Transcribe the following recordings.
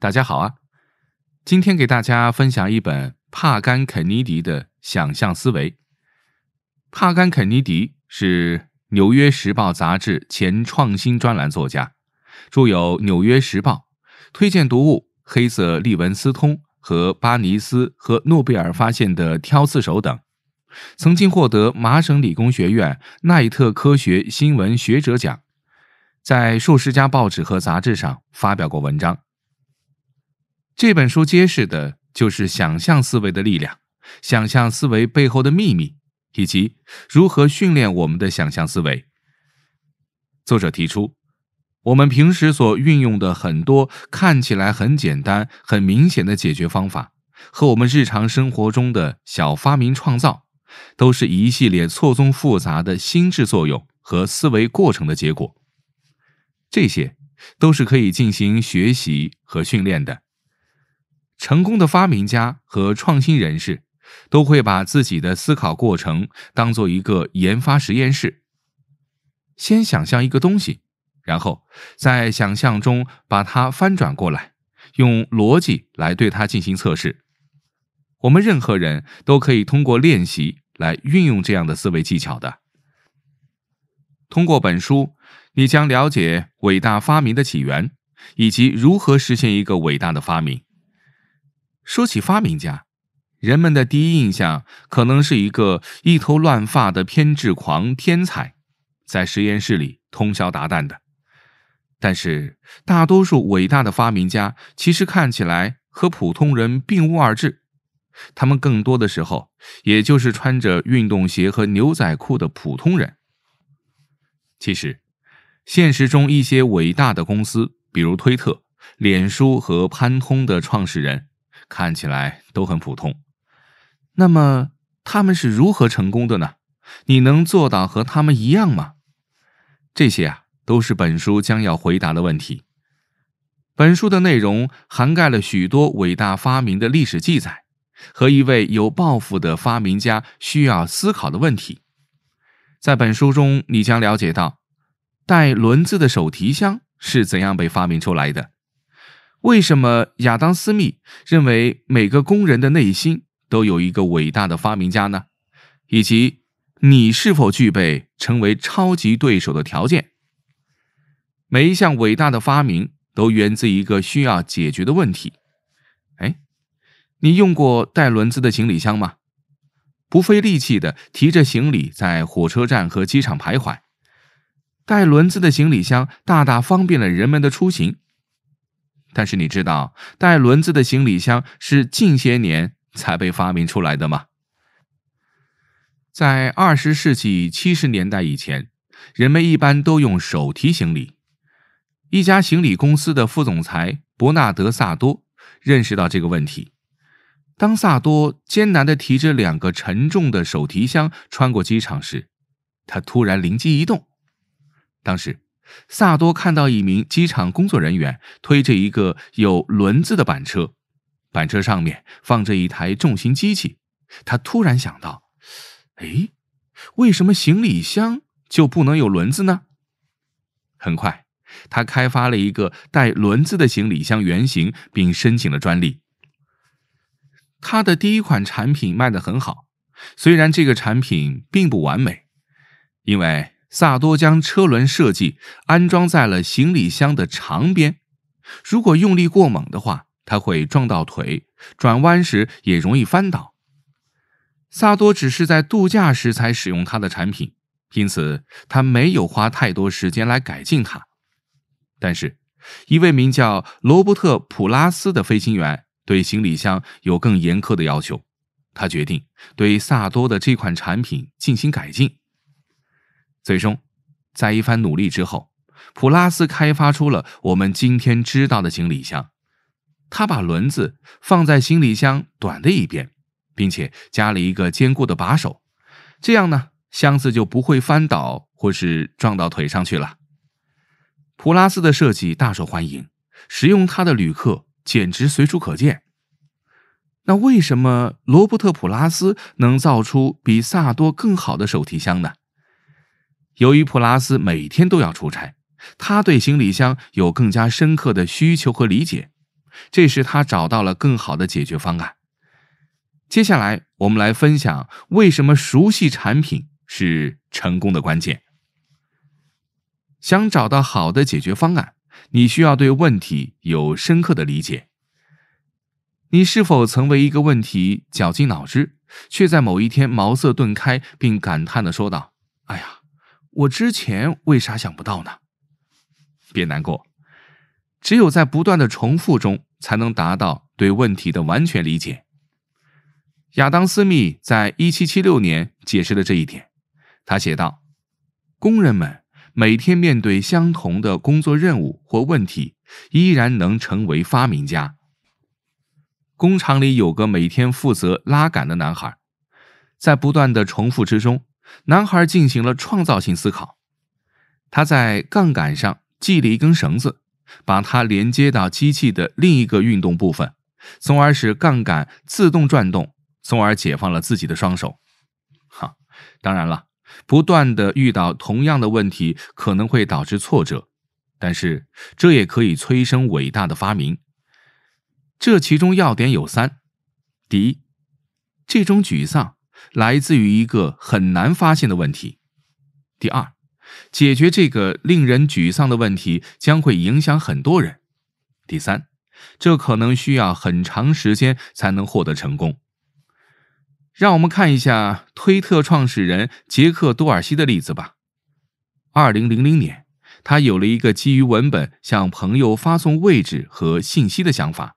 大家好啊！今天给大家分享一本帕甘·肯尼迪的《想象思维》。帕甘·肯尼迪是《纽约时报》杂志前创新专栏作家，著有《纽约时报》推荐读物《黑色利文斯通》和《巴尼斯和诺贝尔发现的挑刺手》等，曾经获得麻省理工学院奈特科学新闻学者奖，在数十家报纸和杂志上发表过文章。这本书揭示的就是想象思维的力量，想象思维背后的秘密，以及如何训练我们的想象思维。作者提出，我们平时所运用的很多看起来很简单、很明显的解决方法，和我们日常生活中的小发明创造，都是一系列错综复杂的心智作用和思维过程的结果。这些都是可以进行学习和训练的。成功的发明家和创新人士都会把自己的思考过程当做一个研发实验室。先想象一个东西，然后在想象中把它翻转过来，用逻辑来对它进行测试。我们任何人都可以通过练习来运用这样的思维技巧的。通过本书，你将了解伟大发明的起源，以及如何实现一个伟大的发明。说起发明家，人们的第一印象可能是一个一头乱发的偏执狂天才，在实验室里通宵达旦的。但是，大多数伟大的发明家其实看起来和普通人并无二致，他们更多的时候也就是穿着运动鞋和牛仔裤的普通人。其实，现实中一些伟大的公司，比如推特、脸书和潘通的创始人。看起来都很普通，那么他们是如何成功的呢？你能做到和他们一样吗？这些啊，都是本书将要回答的问题。本书的内容涵盖了许多伟大发明的历史记载和一位有抱负的发明家需要思考的问题。在本书中，你将了解到带轮子的手提箱是怎样被发明出来的。为什么亚当·斯密认为每个工人的内心都有一个伟大的发明家呢？以及你是否具备成为超级对手的条件？每一项伟大的发明都源自一个需要解决的问题。哎，你用过带轮子的行李箱吗？不费力气的提着行李在火车站和机场徘徊。带轮子的行李箱大大方便了人们的出行。但是你知道带轮子的行李箱是近些年才被发明出来的吗？在二十世纪七十年代以前，人们一般都用手提行李。一家行李公司的副总裁伯纳德·萨多认识到这个问题。当萨多艰难地提着两个沉重的手提箱穿过机场时，他突然灵机一动。当时。萨多看到一名机场工作人员推着一个有轮子的板车，板车上面放着一台重型机器。他突然想到：“哎，为什么行李箱就不能有轮子呢？”很快，他开发了一个带轮子的行李箱原型，并申请了专利。他的第一款产品卖得很好，虽然这个产品并不完美，因为。萨多将车轮设计安装在了行李箱的长边，如果用力过猛的话，它会撞到腿，转弯时也容易翻倒。萨多只是在度假时才使用他的产品，因此他没有花太多时间来改进它。但是，一位名叫罗伯特·普拉斯的飞行员对行李箱有更严苛的要求，他决定对萨多的这款产品进行改进。最终，在一番努力之后，普拉斯开发出了我们今天知道的行李箱。他把轮子放在行李箱短的一边，并且加了一个坚固的把手，这样呢，箱子就不会翻倒或是撞到腿上去了。普拉斯的设计大受欢迎，使用它的旅客简直随处可见。那为什么罗伯特·普拉斯能造出比萨多更好的手提箱呢？由于普拉斯每天都要出差，他对行李箱有更加深刻的需求和理解，这时他找到了更好的解决方案。接下来，我们来分享为什么熟悉产品是成功的关键。想找到好的解决方案，你需要对问题有深刻的理解。你是否曾为一个问题绞尽脑汁，却在某一天茅塞顿开，并感叹的说道：“哎呀，我之前为啥想不到呢？”别难过，只有在不断的重复中，才能达到对问题的完全理解。亚当·斯密在一七七六年解释了这一点。他写道：“工人们每天面对相同的工作任务或问题，依然能成为发明家。”工厂里有个每天负责拉杆的男孩，在不断的重复之中，男孩进行了创造性思考。他在杠杆上系了一根绳子，把它连接到机器的另一个运动部分，从而使杠杆自动转动。从而解放了自己的双手。哈，当然了，不断的遇到同样的问题可能会导致挫折，但是这也可以催生伟大的发明。这其中要点有三：第一，这种沮丧来自于一个很难发现的问题；第二，解决这个令人沮丧的问题将会影响很多人；第三，这可能需要很长时间才能获得成功。让我们看一下推特创始人杰克·多尔西的例子吧。二零零零年，他有了一个基于文本向朋友发送位置和信息的想法，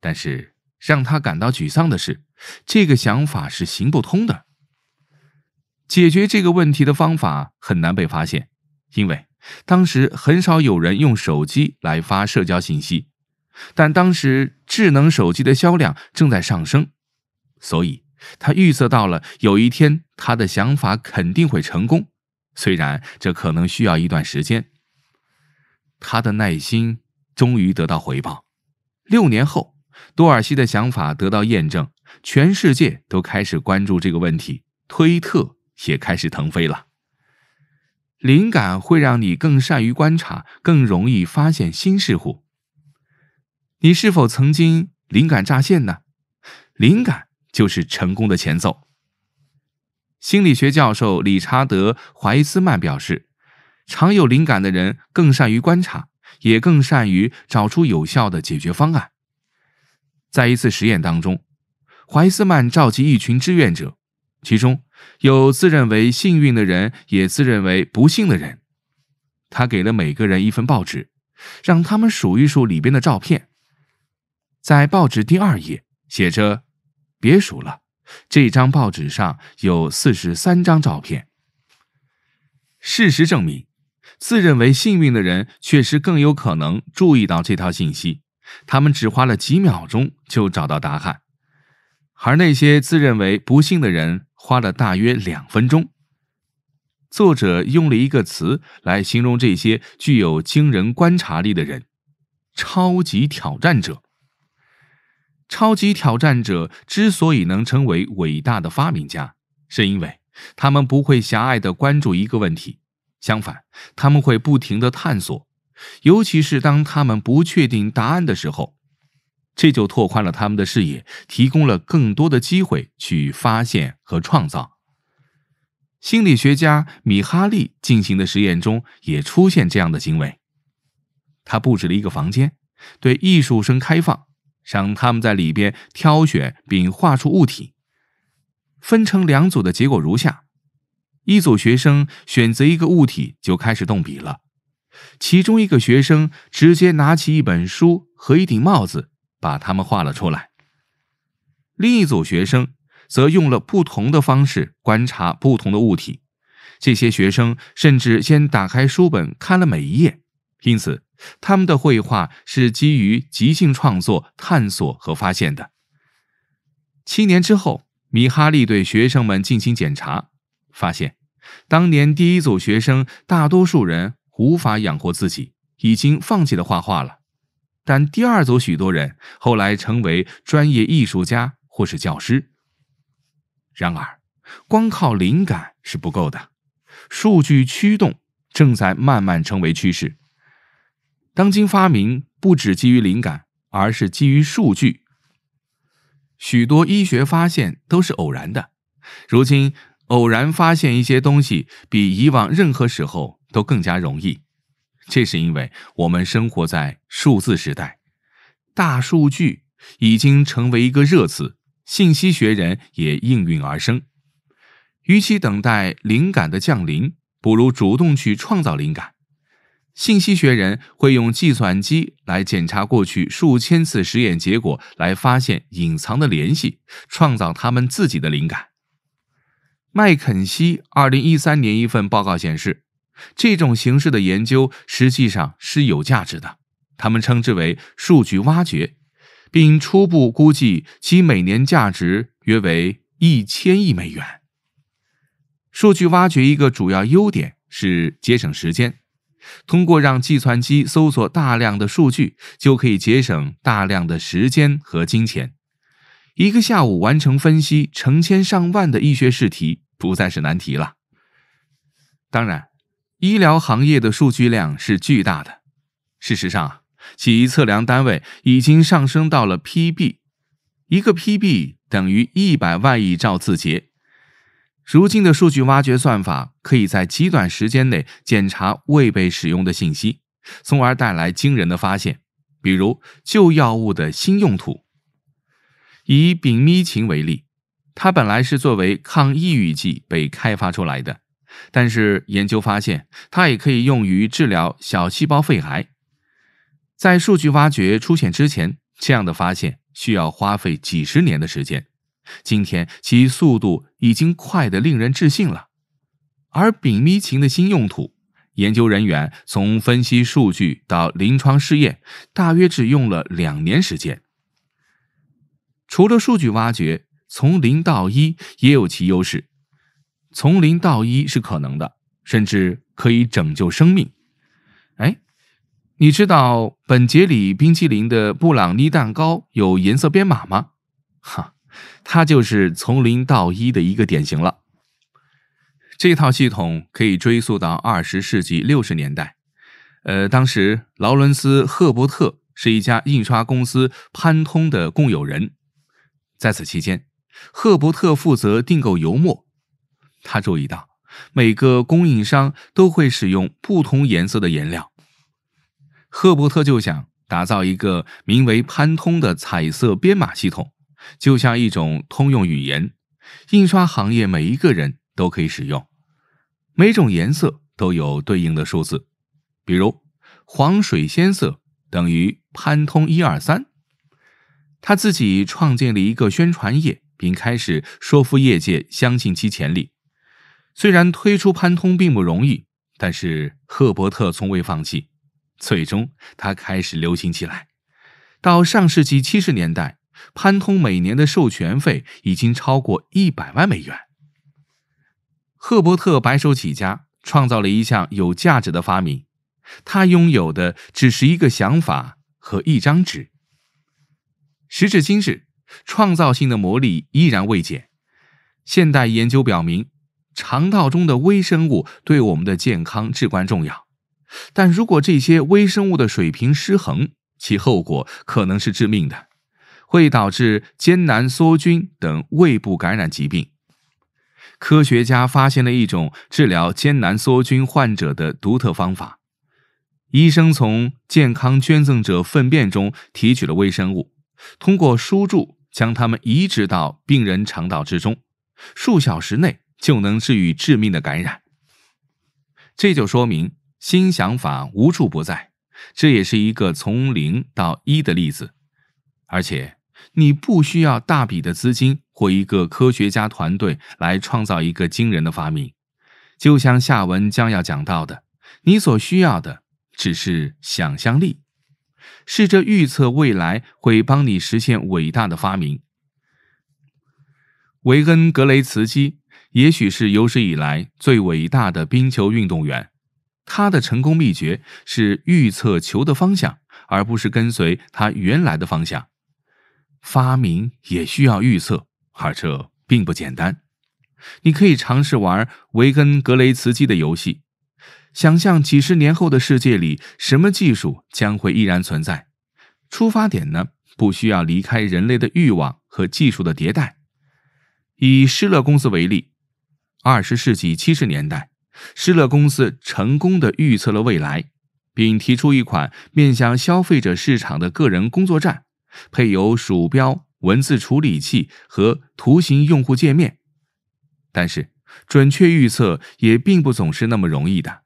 但是让他感到沮丧的是，这个想法是行不通的。解决这个问题的方法很难被发现，因为当时很少有人用手机来发社交信息，但当时智能手机的销量正在上升，所以。他预测到了有一天他的想法肯定会成功，虽然这可能需要一段时间。他的耐心终于得到回报。六年后，多尔西的想法得到验证，全世界都开始关注这个问题，推特也开始腾飞了。灵感会让你更善于观察，更容易发现新事物。你是否曾经灵感乍现呢？灵感。就是成功的前奏。心理学教授理查德·怀斯曼表示，常有灵感的人更善于观察，也更善于找出有效的解决方案。在一次实验当中，怀斯曼召集一群志愿者，其中有自认为幸运的人，也自认为不幸的人。他给了每个人一份报纸，让他们数一数里边的照片。在报纸第二页写着。别数了，这张报纸上有四十三张照片。事实证明，自认为幸运的人确实更有可能注意到这条信息，他们只花了几秒钟就找到答案，而那些自认为不幸的人花了大约两分钟。作者用了一个词来形容这些具有惊人观察力的人：超级挑战者。超级挑战者之所以能成为伟大的发明家，是因为他们不会狭隘的关注一个问题，相反，他们会不停的探索，尤其是当他们不确定答案的时候，这就拓宽了他们的视野，提供了更多的机会去发现和创造。心理学家米哈利进行的实验中也出现这样的行为，他布置了一个房间，对艺术生开放。让他们在里边挑选并画出物体。分成两组的结果如下：一组学生选择一个物体就开始动笔了，其中一个学生直接拿起一本书和一顶帽子，把它们画了出来。另一组学生则用了不同的方式观察不同的物体。这些学生甚至先打开书本看了每一页，因此。他们的绘画是基于即兴创作、探索和发现的。七年之后，米哈利对学生们进行检查，发现当年第一组学生大多数人无法养活自己，已经放弃了画画了；但第二组许多人后来成为专业艺术家或是教师。然而，光靠灵感是不够的，数据驱动正在慢慢成为趋势。当今发明不只基于灵感，而是基于数据。许多医学发现都是偶然的，如今偶然发现一些东西比以往任何时候都更加容易。这是因为我们生活在数字时代，大数据已经成为一个热词，信息学人也应运而生。与其等待灵感的降临，不如主动去创造灵感。信息学人会用计算机来检查过去数千次实验结果，来发现隐藏的联系，创造他们自己的灵感。麦肯锡二零一三年一份报告显示，这种形式的研究实际上是有价值的，他们称之为数据挖掘，并初步估计其每年价值约为一千亿美元。数据挖掘一个主要优点是节省时间。通过让计算机搜索大量的数据，就可以节省大量的时间和金钱。一个下午完成分析成千上万的医学试题，不再是难题了。当然，医疗行业的数据量是巨大的。事实上，其测量单位已经上升到了 PB，一个 PB 等于一百万亿兆字节。如今的数据挖掘算法可以在极短时间内检查未被使用的信息，从而带来惊人的发现。比如旧药物的新用途。以丙咪嗪为例，它本来是作为抗抑郁剂被开发出来的，但是研究发现它也可以用于治疗小细胞肺癌。在数据挖掘出现之前，这样的发现需要花费几十年的时间。今天其速度已经快得令人置信了，而丙咪嗪的新用途，研究人员从分析数据到临床试验，大约只用了两年时间。除了数据挖掘，从零到一也有其优势。从零到一是可能的，甚至可以拯救生命。哎，你知道本杰里冰淇淋的布朗尼蛋糕有颜色编码吗？哈。它就是从零到一的一个典型了。这套系统可以追溯到二十世纪六十年代，呃，当时劳伦斯·赫伯特是一家印刷公司潘通的共有人。在此期间，赫伯特负责订购油墨。他注意到每个供应商都会使用不同颜色的颜料，赫伯特就想打造一个名为潘通的彩色编码系统。就像一种通用语言，印刷行业每一个人都可以使用。每种颜色都有对应的数字，比如黄水仙色等于潘通一二三。他自己创建了一个宣传页，并开始说服业界相信其潜力。虽然推出潘通并不容易，但是赫伯特从未放弃。最终，他开始流行起来。到上世纪七十年代。潘通每年的授权费已经超过一百万美元。赫伯特白手起家，创造了一项有价值的发明。他拥有的只是一个想法和一张纸。时至今日，创造性的魔力依然未减。现代研究表明，肠道中的微生物对我们的健康至关重要。但如果这些微生物的水平失衡，其后果可能是致命的。会导致艰难梭菌等胃部感染疾病。科学家发现了一种治疗艰难梭菌患者的独特方法。医生从健康捐赠者粪便中提取了微生物，通过输注将它们移植到病人肠道之中，数小时内就能治愈致命的感染。这就说明新想法无处不在，这也是一个从零到一的例子，而且。你不需要大笔的资金或一个科学家团队来创造一个惊人的发明，就像下文将要讲到的，你所需要的只是想象力，试着预测未来会帮你实现伟大的发明。维恩·格雷茨基也许是有史以来最伟大的冰球运动员，他的成功秘诀是预测球的方向，而不是跟随他原来的方向。发明也需要预测，而这并不简单。你可以尝试玩维根格雷茨基的游戏，想象几十年后的世界里，什么技术将会依然存在。出发点呢，不需要离开人类的欲望和技术的迭代。以施乐公司为例，二十世纪七十年代，施乐公司成功的预测了未来，并提出一款面向消费者市场的个人工作站，配有鼠标、文字处理器和图形用户界面。但是，准确预测也并不总是那么容易的。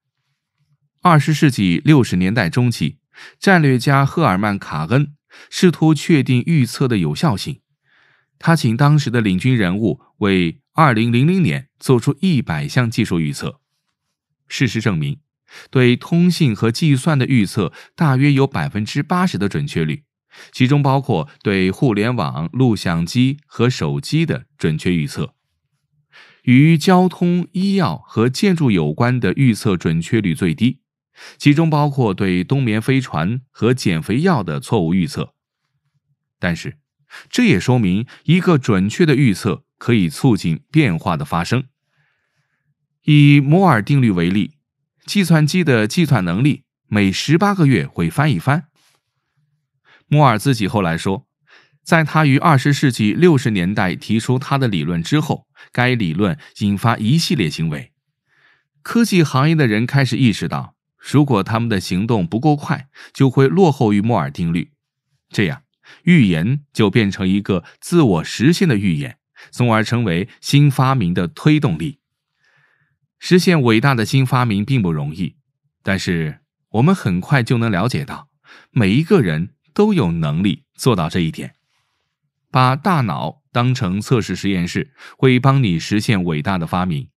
二十世纪六十年代中期，战略家赫尔曼·卡恩试图确定预测的有效性。他请当时的领军人物为二零零零年做出一百项技术预测。事实证明，对通信和计算的预测大约有百分之八十的准确率，其中包括对互联网、录像机和手机的准确预测。与交通、医药和建筑有关的预测准确率最低。其中包括对冬眠飞船和减肥药的错误预测，但是这也说明一个准确的预测可以促进变化的发生。以摩尔定律为例，计算机的计算能力每十八个月会翻一番。摩尔自己后来说，在他于二十世纪六十年代提出他的理论之后，该理论引发一系列行为，科技行业的人开始意识到。如果他们的行动不够快，就会落后于摩尔定律，这样预言就变成一个自我实现的预言，从而成为新发明的推动力。实现伟大的新发明并不容易，但是我们很快就能了解到，每一个人都有能力做到这一点。把大脑当成测试实验室，会帮你实现伟大的发明。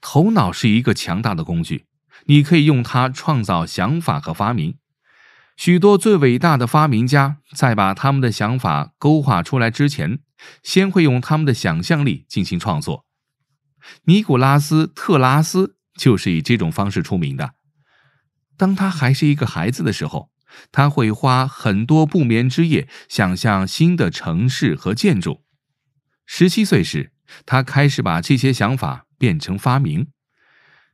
头脑是一个强大的工具。你可以用它创造想法和发明。许多最伟大的发明家在把他们的想法勾画出来之前，先会用他们的想象力进行创作。尼古拉斯·特拉斯就是以这种方式出名的。当他还是一个孩子的时候，他会花很多不眠之夜想象新的城市和建筑。十七岁时，他开始把这些想法变成发明。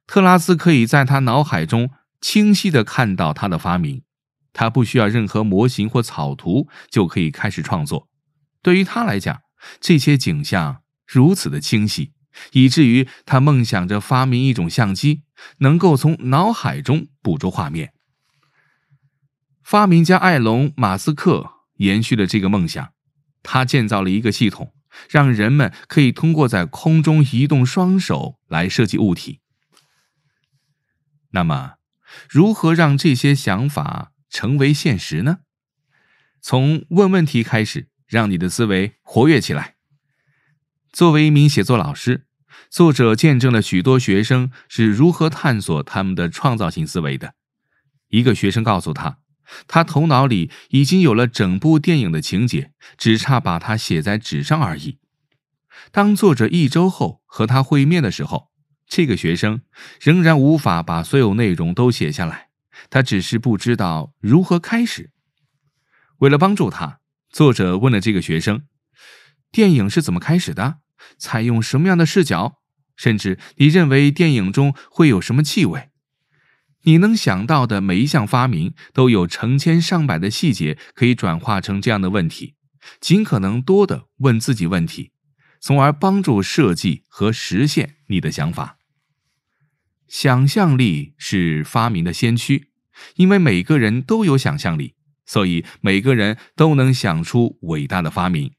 特拉斯可以在他脑海中清晰地看到他的发明，他不需要任何模型或草图就可以开始创作。对于他来讲，这些景象如此的清晰，以至于他梦想着发明一种相机，能够从脑海中捕捉画面。发明家艾隆·马斯克延续了这个梦想，他建造了一个系统，让人们可以通过在空中移动双手来设计物体。那么，如何让这些想法成为现实呢？从问问题开始，让你的思维活跃起来。作为一名写作老师，作者见证了许多学生是如何探索他们的创造性思维的。一个学生告诉他，他头脑里已经有了整部电影的情节，只差把它写在纸上而已。当作者一周后和他会面的时候，这个学生仍然无法把所有内容都写下来，他只是不知道如何开始。为了帮助他，作者问了这个学生：“电影是怎么开始的？采用什么样的视角？甚至你认为电影中会有什么气味？你能想到的每一项发明都有成千上百的细节可以转化成这样的问题。尽可能多的问自己问题。”从而帮助设计和实现你的想法。想象力是发明的先驱，因为每个人都有想象力，所以每个人都能想出伟大的发明。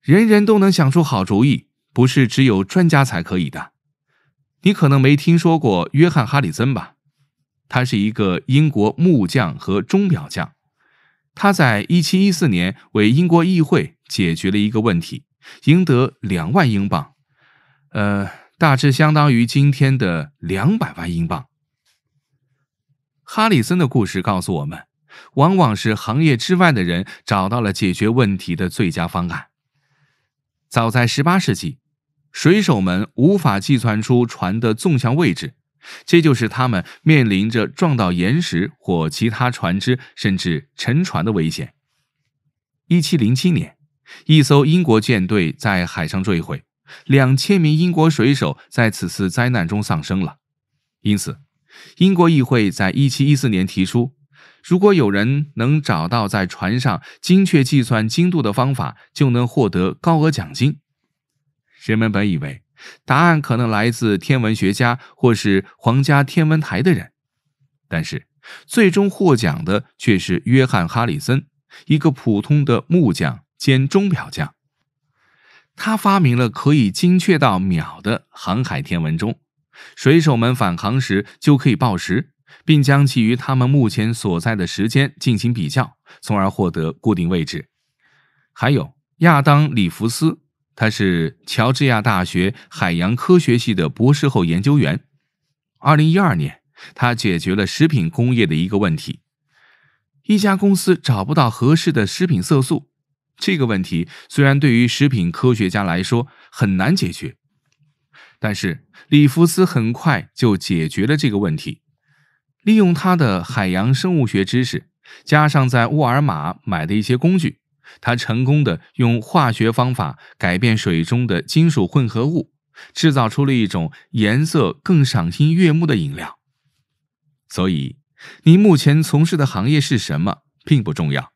人人都能想出好主意，不是只有专家才可以的。你可能没听说过约翰·哈里森吧？他是一个英国木匠和钟表匠。他在1714年为英国议会解决了一个问题。赢得两万英镑，呃，大致相当于今天的两百万英镑。哈里森的故事告诉我们，往往是行业之外的人找到了解决问题的最佳方案。早在十八世纪，水手们无法计算出船的纵向位置，这就是他们面临着撞到岩石或其他船只，甚至沉船的危险。一七零七年。一艘英国舰队在海上坠毁，两千名英国水手在此次灾难中丧生了。因此，英国议会在1714年提出，如果有人能找到在船上精确计算精度的方法，就能获得高额奖金。人们本以为答案可能来自天文学家或是皇家天文台的人，但是最终获奖的却是约翰·哈里森，一个普通的木匠兼钟表匠。他发明了可以精确到秒的航海天文钟，水手们返航时就可以报时。并将其与他们目前所在的时间进行比较，从而获得固定位置。还有亚当·里弗斯，他是乔治亚大学海洋科学系的博士后研究员。二零一二年，他解决了食品工业的一个问题：一家公司找不到合适的食品色素。这个问题虽然对于食品科学家来说很难解决，但是里弗斯很快就解决了这个问题。利用他的海洋生物学知识，加上在沃尔玛买的一些工具，他成功的用化学方法改变水中的金属混合物，制造出了一种颜色更赏心悦目的饮料。所以，你目前从事的行业是什么并不重要，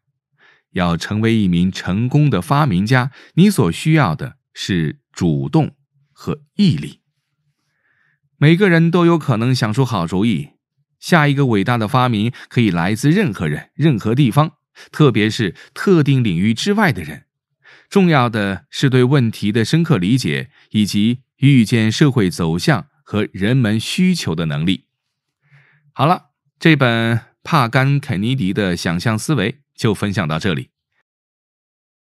要成为一名成功的发明家，你所需要的是主动和毅力。每个人都有可能想出好主意。下一个伟大的发明可以来自任何人、任何地方，特别是特定领域之外的人。重要的是对问题的深刻理解，以及预见社会走向和人们需求的能力。好了，这本帕甘·肯尼迪的想象思维就分享到这里。